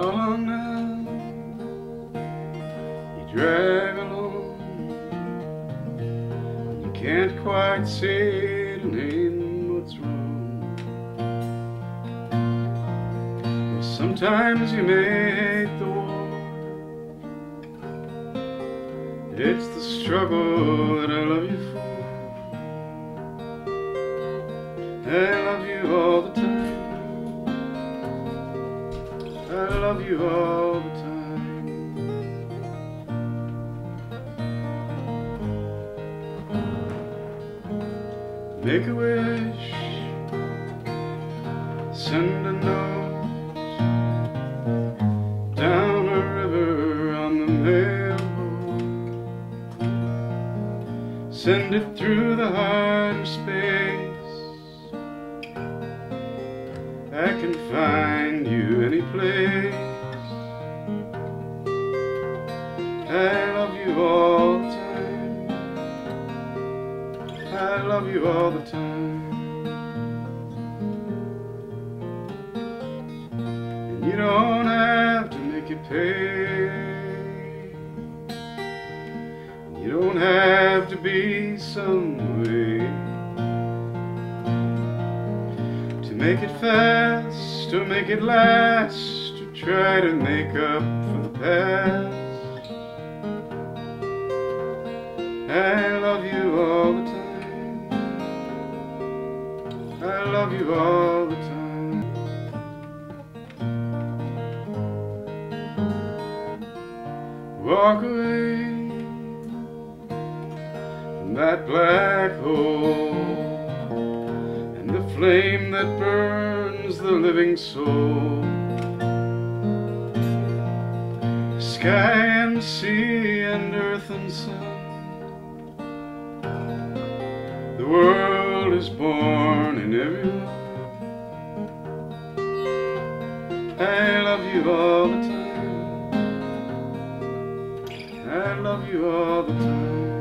long now you drag along and you can't quite see the name what's wrong. Well, sometimes you make the war. It's the struggle that I love you for. I love you all. Love you all the time. Make a wish, send a note down a river on the mailboat. Send it through the heart of space. I can find you any place. I love you all the time. I love you all the time. And you don't have to make it pay. You don't have to be some way make it fast or make it last or try to make up for the past. I love you all the time. I love you all the time. Walk away from that black hole flame that burns the living soul. Sky and sea and earth and sun. The world is born in everyone. I love you all the time. I love you all the time.